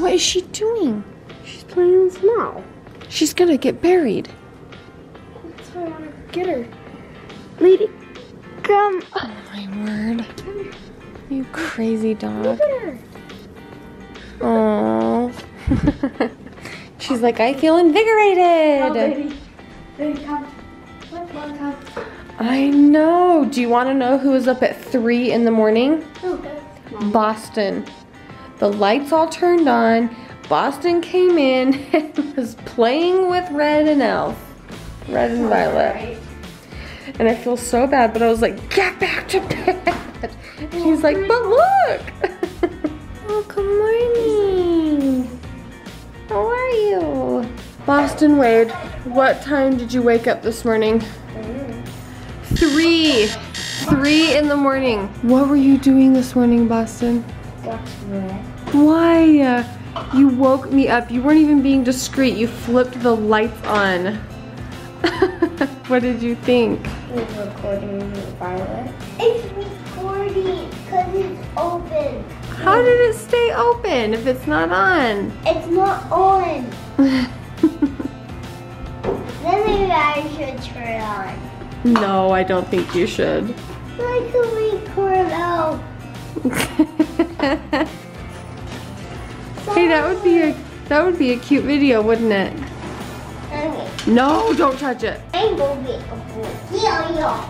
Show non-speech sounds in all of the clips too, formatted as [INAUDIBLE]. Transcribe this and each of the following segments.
What is she doing? She's playing with Mal. She's gonna get buried. That's why I want to get her. Lady, come. Oh my word. You crazy dog. Look at her. Oh. [LAUGHS] She's like, I feel invigorated. Oh, lady. Lady, come. Come on, come. I know. Do you want to know who was up at three in the morning? Oh. Boston. The lights all turned on. Boston came in [LAUGHS] and was playing with Red and Elf. Red and Violet. And I feel so bad, but I was like, get back to bed. [LAUGHS] And he's like, but look. [LAUGHS] oh, good morning. How are you? Boston Wade, what time did you wake up this morning? Three. Three in the morning. What were you doing this morning, Boston? That's red. Why? You woke me up. You weren't even being discreet. You flipped the lights on. [LAUGHS] what did you think? It's recording with Violet. It's recording because it's open. How did it stay open if it's not on? It's not on. [LAUGHS] Then maybe I should turn it on. no, I don't think you should. I can record out. [LAUGHS] [LAUGHS] hey, that would be a that would be a cute video, wouldn't it? No, don't touch it. I'm gonna be a boy. Yeah, yeah.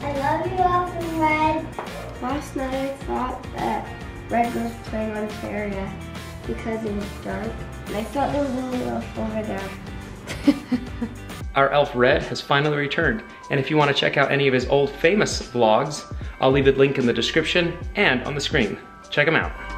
I love you, Elf Red. Last night I thought that Red was playing on Terraria because it was dark. And I thought there was a little over there. [LAUGHS] Our elf Red has finally returned, and if you want to check out any of his old famous vlogs, I'll leave a link in the description and on the screen. Check him out.